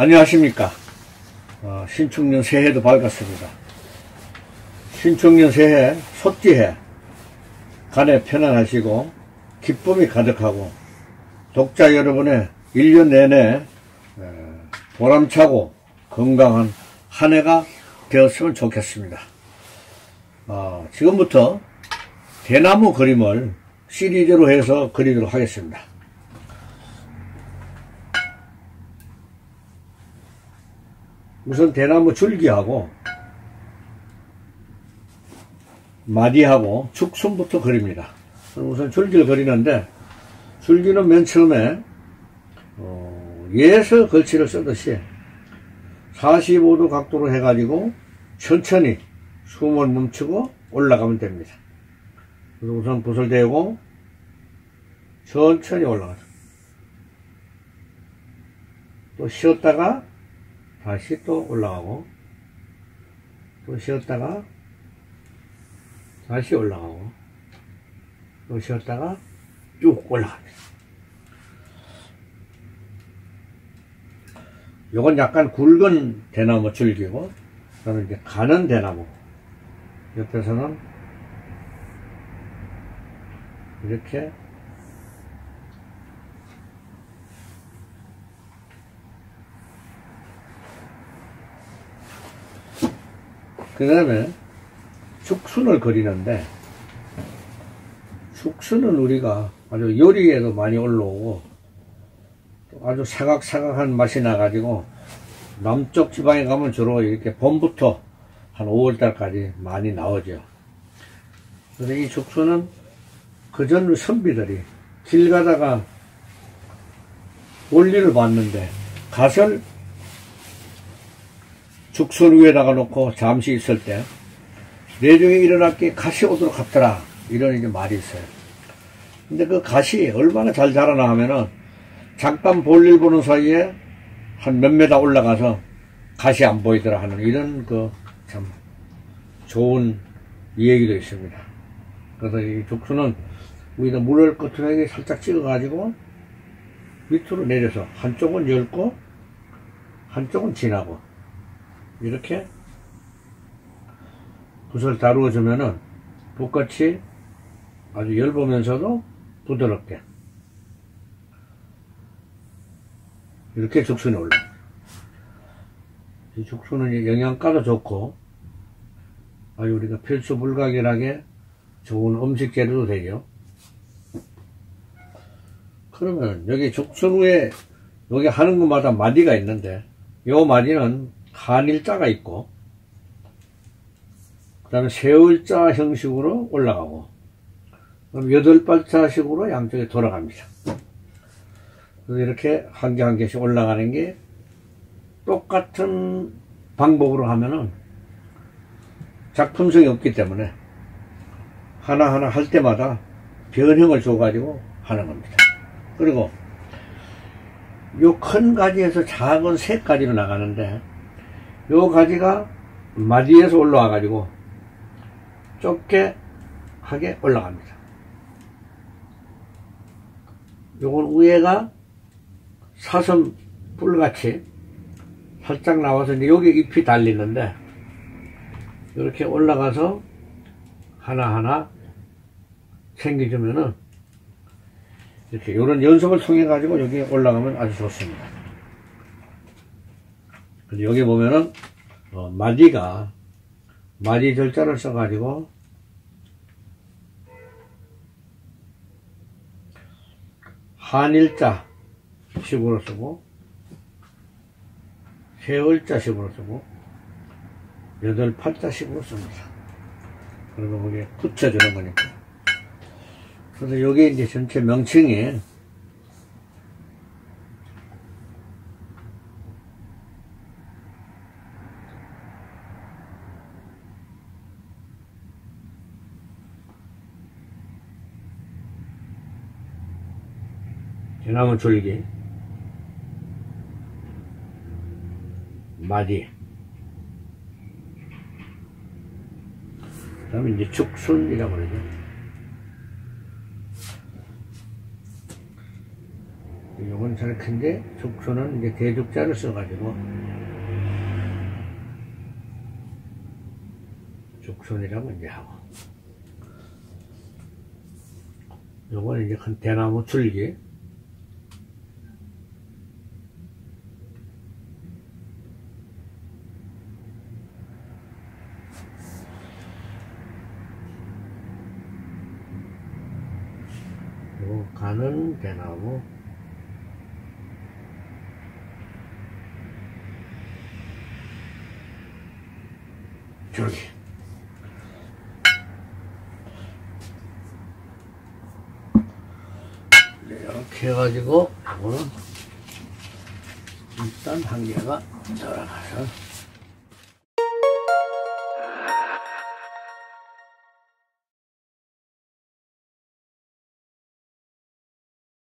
안녕하십니까. 어, 신축년 새해도 밝았습니다. 신축년 새해, 속지해, 간에 편안하시고, 기쁨이 가득하고, 독자 여러분의 1년 내내 보람차고 건강한 한 해가 되었으면 좋겠습니다. 어, 지금부터 대나무 그림을 시리즈로 해서 그리도록 하겠습니다. 우선 대나무 줄기하고 마디하고 축순부터 그립니다. 우선 줄기를 그리는데 줄기는 맨 처음에 어, 예서 걸치를 쓰듯이 45도 각도로 해가지고 천천히 숨을 멈추고 올라가면 됩니다. 그래서 우선 붓을 대고 천천히 올라가서 또 쉬었다가 다시 또 올라가고 또 쉬었다가 다시 올라가고 또 쉬었다가 쭉 올라갑니다. 요건 약간 굵은 대나무 줄기고 저는 이제 가는 대나무 옆에서는 이렇게 그 다음에 축순을 그리는데 축순은 우리가 아주 요리에도 많이 올라오고 아주 사각사각한 맛이 나가지고 남쪽 지방에 가면 주로 이렇게 봄부터 한 5월달까지 많이 나오죠. 그래서 이 죽순은 그전 선비들이 길 가다가 원리를 봤는데 갓을 죽순 위에다가 놓고 잠시 있을 때 내중에 일어났기에 갓이 오도록 하더라 이런 이제 말이 있어요. 근데 그 갓이 얼마나 잘 자라나 하면은 잠깐 볼일 보는 사이에 한 몇 메다 올라가서 갓이 안 보이더라 하는 이런 그 참 좋은 얘기도 있습니다. 그래서 이 죽순은 위에다 물을 끄트하게 살짝 찍어 가지고 밑으로 내려서 한쪽은 열고 한쪽은 지나고 이렇게 붓을 다루어 주면은 붓같이 아주 얇으면서도 부드럽게 이렇게 죽순이 올라. 이 죽순은 영양가도 좋고, 아주 우리가 필수 불가결하게 좋은 음식 재료도 되죠. 그러면 여기 죽순 위에 여기 하는 것마다 마디가 있는데, 요 마디는 한일자가 있고, 그 다음에 세월자 형식으로 올라가고, 그럼 여덟 발자식으로 양쪽에 돌아갑니다. 이렇게 한개한 개씩 올라가는 게 똑같은 방법으로 하면은 작품성이 없기 때문에 하나하나 할 때마다 변형을 줘가지고 하는 겁니다. 그리고 요 큰 가지에서 작은 새 가지로 나가는데 요 가지가 마디에서 올라와 가지고 좁게 하게 올라갑니다. 요건 위에가 사슴 뿔같이 살짝 나와서 여기 잎이 달리는데 이렇게 올라가서 하나하나 챙겨주면은 이렇게 이런 연습을 통해 가지고 여기 올라가면 아주 좋습니다. 여기 보면은 어, 마디가 마디 절자를 써가지고 한일자 식으로 쓰고 세월자 식으로 쓰고 여덟 팔자 식으로 씁니다. 그리고 거기에 붙여주는 거니까. 그래서 여기 이제 전체 명칭이 대나무 줄기 마디. 그 다음에 이제 죽순이라고 그러죠. 요건 저렇게인데 죽소는 이제 대죽자를 써가지고 죽손이라고 이제 하고. 요건 이제 큰 대나무 줄기 요 가는 대나무 저기. 이렇게 해가지고 이거는 일단 한 개가 들어가서